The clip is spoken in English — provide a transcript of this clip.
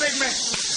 big man.